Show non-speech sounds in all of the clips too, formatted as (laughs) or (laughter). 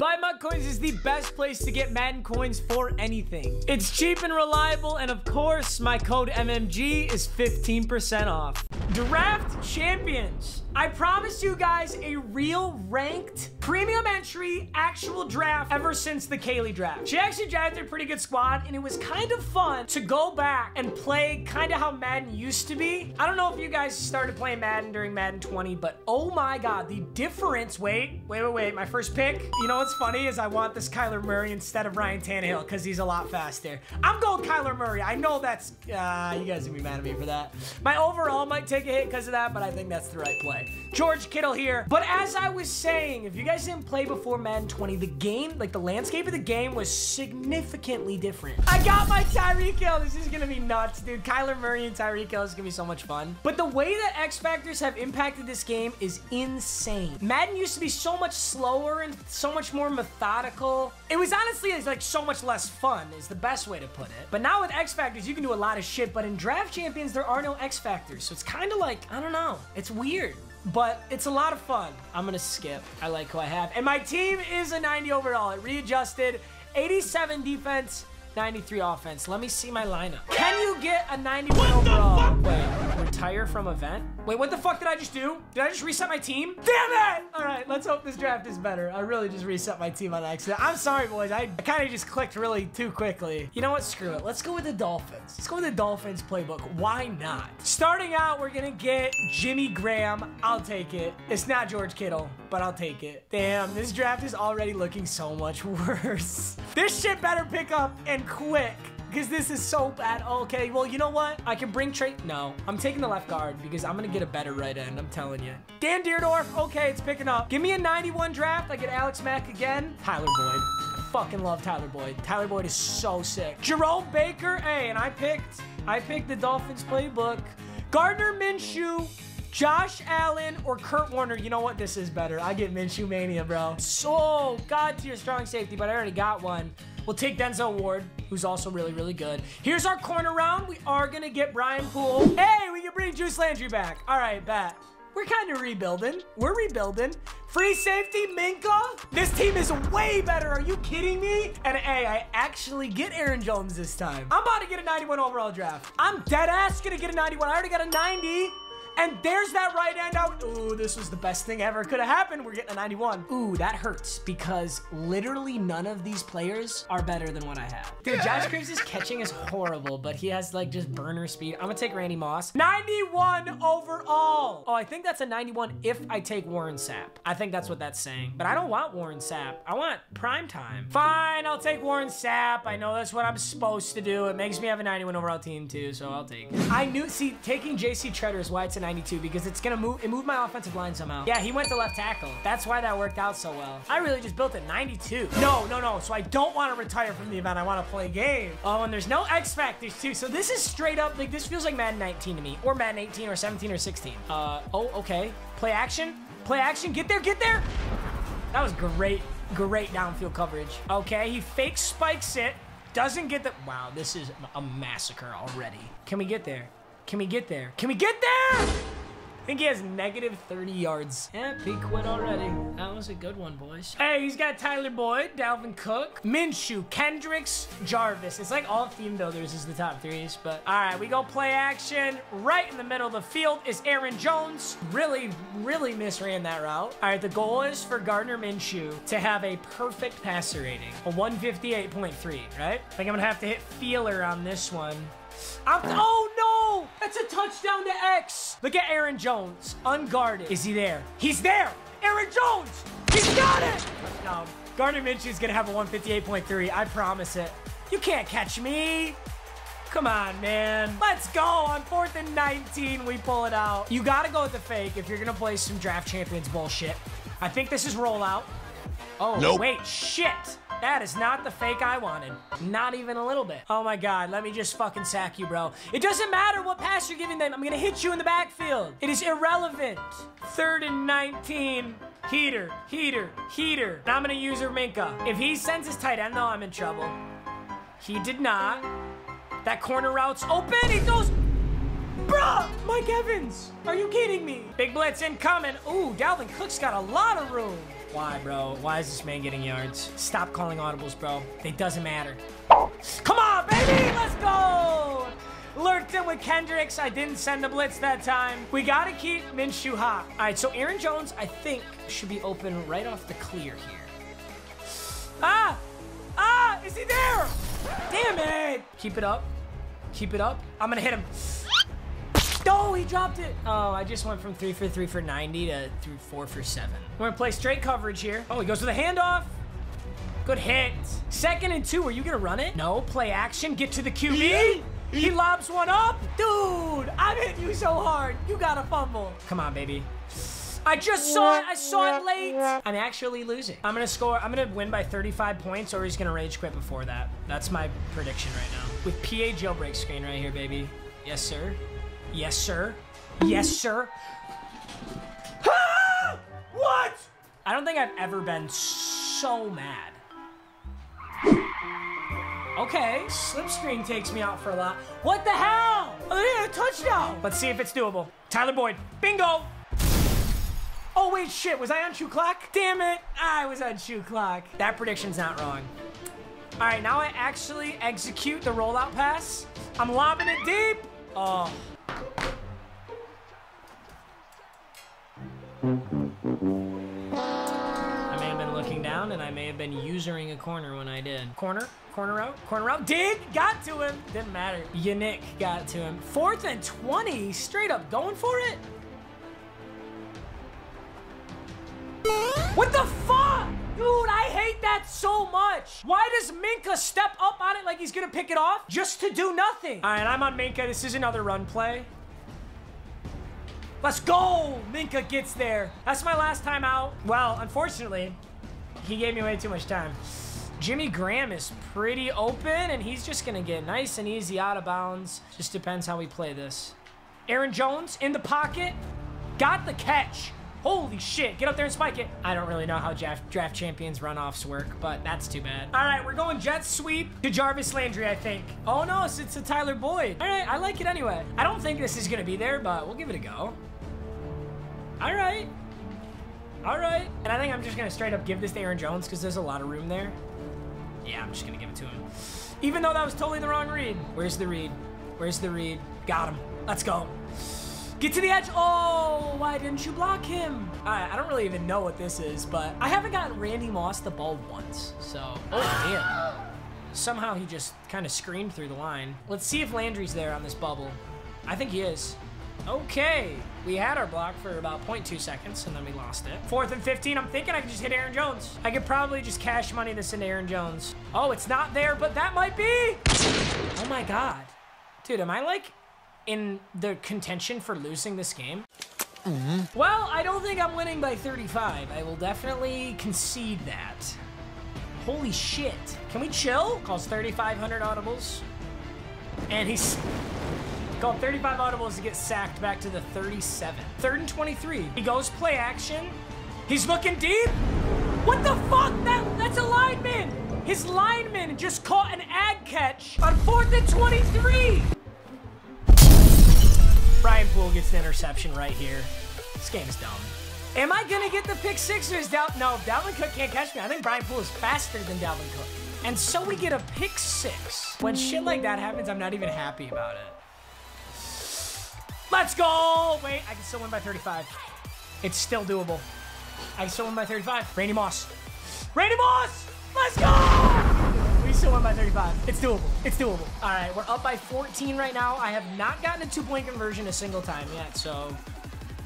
BuyMUT Coins is the best place to get Madden coins for anything. It's cheap and reliable, and of course, my code MMG is 15% off. Draft Champions. I promised you guys a real ranked premium entry actual draft ever since the Kaylee draft. She actually drafted a pretty good squad and it was kind of fun to go back and play kind of how Madden used to be. I don't know if you guys started playing Madden during Madden 20, but oh my God, the difference. Wait, wait, wait, wait. My first pick. You know what's funny is I want this Kyler Murray instead of Ryan Tannehill because he's a lot faster. I'm going Kyler Murray. I know that's, uh, you guys gonna be mad at me for that. My overall might take a hit because of that, but I think that's the right play. George Kittle here. But as I was saying, if you guys didn't play before Madden 20, the game, like the landscape of the game was significantly different. I got my Tyreek Hill. This is gonna be nuts, dude. Kyler Murray and Tyreek Hill is gonna be so much fun. But the way that X Factors have impacted this game is insane. Madden used to be so much slower and so much more methodical. It was honestly it's like so much less fun is the best way to put it. But now with X Factors, you can do a lot of shit. But in Draft Champions, there are no X Factors. So it's kind of like, I don't know. It's weird but it's a lot of fun. I'm gonna skip. I like who I have. And my team is a 90 overall. It readjusted. 87 defense, 93 offense. Let me see my lineup. Can you get a 91 overall? Wait, retire from event? Wait, what the fuck did I just do? Did I just reset my team? Damn it! All right, let's hope this draft is better. I really just reset my team on accident. I'm sorry, boys. I kind of just clicked really too quickly. You know what? Screw it. Let's go with the Dolphins. Let's go with the Dolphins playbook. Why not? Starting out, we're gonna get Jimmy Graham. I'll take it. It's not George Kittle, but I'll take it. Damn, this draft is already looking so much (laughs) worse. This shit better pick up and quick because this is so bad. Okay, well, you know what? I can bring Trey. No, I'm taking the left guard because I'm going to get a better right end. I'm telling you. Dan Dierdorf. Okay, it's picking up. Give me a 91 draft. I get Alex Mack again. Tyler Boyd. I fucking love Tyler Boyd. Tyler Boyd is so sick. Jerome Baker. Hey, and I picked, I picked the Dolphins playbook. Gardner Minshew. Josh Allen or Kurt Warner, you know what? This is better. I get Minshew Mania, bro. So, God tier strong safety, but I already got one. We'll take Denzel Ward, who's also really, really good. Here's our corner round. We are going to get Brian Poole. Hey, we can bring Juice Landry back. All right, bet. We're kind of rebuilding. We're rebuilding. Free safety, Minkah. This team is way better. Are you kidding me? And hey, I actually get Aaron Jones this time. I'm about to get a 91 overall draft. I'm dead ass gonna get a 91. I already got a 90. And there's that right end out. Ooh, this was the best thing ever could have happened. We're getting a 91. Ooh, that hurts because literally none of these players are better than what I have. Dude, Josh Cribbs' catching is horrible, but he has like just burner speed. I'm gonna take Randy Moss. 91 overall. Oh, I think that's a 91 if I take Warren Sapp. I think that's what that's saying. But I don't want Warren Sapp. I want prime time. Fine, I'll take Warren Sapp. I know that's what I'm supposed to do. It makes me have a 91 overall team too, so I'll take it. I knew, see, taking JC Tretter is why it's a 92 because it's gonna move, it moved my offensive line somehow. Yeah, he went to left tackle. That's why that worked out so well. I really just built a 92. No, no, no. So I don't want to retire from the event. I want to play game. Oh, and there's no X Factors too. So this is straight up, like this feels like Madden 19 to me or Madden 18 or 17 or 16. Uh, oh, okay. Play action, play action. Get there, get there. That was great, great downfield coverage. Okay, he fake spikes it. Doesn't get the, wow, this is a massacre already. Can we get there? Can we get there? Can we get there? I think he has negative 30 yards. Yeah, he quit already. That was a good one, boys. Hey, he's got Tyler Boyd, Dalvin Cook, Minshew, Kendricks, Jarvis. It's like all theme builders is the top threes, but all right, we go play action. Right in the middle of the field is Aaron Jones. Really, really misran that route. All right, the goal is for Gardner Minshew to have a perfect passer rating, a 158.3, right? I think I'm gonna have to hit feeler on this one. I'm, oh! That's a touchdown to X. Look at Aaron Jones, unguarded. Is he there? He's there! Aaron Jones! He's got it! No, Gardner Minshew's gonna have a 158.3. I promise it. You can't catch me. Come on, man. Let's go. On fourth and 19, we pull it out. You gotta go with the fake if you're gonna play some draft champions bullshit. I think this is rollout. Oh, Nope. wait, shit. That is not the fake I wanted. Not even a little bit. Oh my god, let me just fucking sack you, bro. It doesn't matter what pass you're giving them. I'm gonna hit you in the backfield. It is irrelevant. Third and 19. Heater, heater, heater. And I'm gonna use Minkah. If he sends his tight end, though, I'm in trouble. He did not. That corner route's open. He goes. Bruh! Mike Evans! Are you kidding me? Big blitz incoming. Ooh, Dalvin Cook's got a lot of room. Why, bro? Why is this man getting yards? Stop calling audibles, bro. It doesn't matter. Come on, baby! Let's go! Lurked in with Kendricks. I didn't send the blitz that time. We got to keep Minshew hot. All right, so Aaron Jones, I think, should be open right off the clear here. Ah! Ah! Is he there? Damn it! Keep it up. Keep it up. I'm gonna hit him. No, he dropped it. Oh, I just went from three for three for 90 to through four for seven. We're gonna play straight coverage here. Oh, he goes with a handoff. Good hit. Second and two, are you gonna run it? No, play action, get to the QB. He lobs one up. Dude, I'm hitting you so hard. You got a fumble. Come on, baby. I just saw it. I saw it late. I'm actually losing. I'm going to score. I'm going to win by 35 points or he's going to rage quit before that. That's my prediction right now. With PA jailbreak screen right here, baby. Yes, sir. Yes, sir. Yes, sir. Ah! What? I don't think I've ever been so mad. Okay, slipstream takes me out for a lot. What the hell? Oh, yeah, a touchdown. Let's see if it's doable. Tyler Boyd, bingo. Oh, wait, shit, was I on shoe clock? Damn it, I was on shoe clock. That prediction's not wrong. All right, now I actually execute the rollout pass. I'm lobbing it deep. Oh. I may have been looking down and I may have been usering a corner when I did. Corner, corner out, corner out. Dig, got to him. Didn't matter. Yannick got to him. Fourth and 20, straight up going for it. What the? Dude, I hate that so much. Why does Minkah step up on it like he's gonna pick it off just to do nothing? All right, I'm on Minkah. This is another run play. Let's go! Minkah gets there. That's my last time out. Well, unfortunately, he gave me way too much time. Jimmy Graham is pretty open, and he's just going to get nice and easy out of bounds. Just depends how we play this. Aaron Jones in the pocket. Got the catch. Holy shit, get up there and spike it. I don't really know how draft, champions runoffs work, but that's too bad. All right, we're going jet sweep to Jarvis Landry, I think. Oh no, it's, it's a Tyler Boyd. All right, I like it anyway. I don't think this is gonna be there, but we'll give it a go. All right. All right. And I think I'm just to straight up give this to Aaron Jones because there's a lot of room there. Yeah, I'm just to give it to him. Even though that was totally the wrong read. Where's the read? Where's the read? Got him. Let's go. Get to the edge. Oh, why didn't you block him? I don't really even know what this is, but I haven't gotten Randy Moss the ball once. So, oh, damn. Somehow he just kind of screamed through the line. Let's see if Landry's there on this bubble. I think he is. Okay, we had our block for about 0.2 seconds, and then we lost it. Fourth and 15, I'm thinking I could just hit Aaron Jones. I could probably just cash money this into Aaron Jones. Oh, it's not there, but that might be. Oh my God. Dude, am I like in the contention for losing this game? Mm -hmm. Well, I don't think I'm winning by 35. I will definitely concede that. Holy shit. Can we chill? Calls 3,500 audibles. And he's (laughs) Called 35 audibles to get sacked back to the 37. Third and 23. He goes play action. He's looking deep. What the fuck? That, that's a lineman. His lineman just caught an ag catch on fourth and 23. Brian Poole gets the interception right here. This game is dumb. Am I gonna get the pick six or is Dal- no, Dalvin Cook can't catch me. I think Brian Poole is faster than Dalvin Cook. And so we get a pick six. When shit like that happens, I'm not even happy about it. Let's go! Wait, I can still win by 35. It's still doable. I can still win by 35. Randy Moss. Randy Moss! Let's go! We still win by 35. It's doable. It's doable. All right, we're up by 14 right now. I have not gotten a two-point conversion a single time yet, so...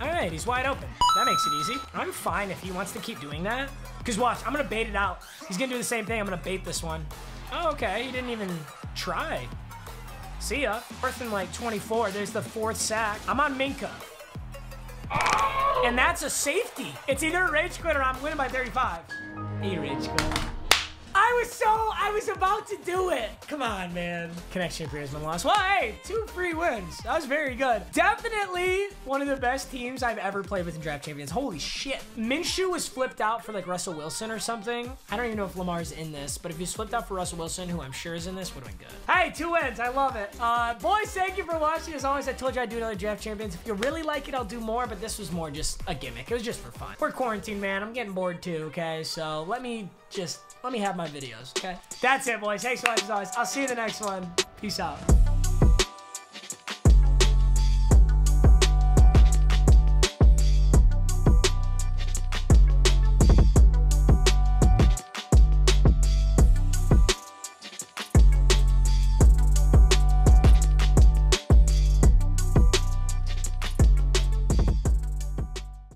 All right, he's wide open. That makes it easy. I'm fine if he wants to keep doing that. Because watch, I'm going to bait it out. He's going to do the same thing. I'm going to bait this one. Oh, okay. He didn't even try. See ya. Fourth and like 24. There's the fourth sack. I'm on Minkah. And that's a safety. It's either a rage quit or I'm winning by 35. He rage quit. I was so, I was about to do it. Come on, man. Connection my loss. Well, hey, two free wins. That was very good. Definitely one of the best teams I've ever played with in Draft Champions. Holy shit. Minshew was flipped out for like Russell Wilson or something. I don't even know if Lamar's in this, but if he's flipped out for Russell Wilson, who I'm sure is in this, would have been good. Hey, two wins. I love it. Uh, boys, thank you for watching. As always, I told you I'd do another Draft Champions. If you really like it, I'll do more, but this was more just a gimmick. It was just for fun. We're quarantined, man. I'm getting bored too, okay? So let me just, let me have my videos, okay? That's it, boys. Thanks much, as always. I'll see you in the next one. Peace out.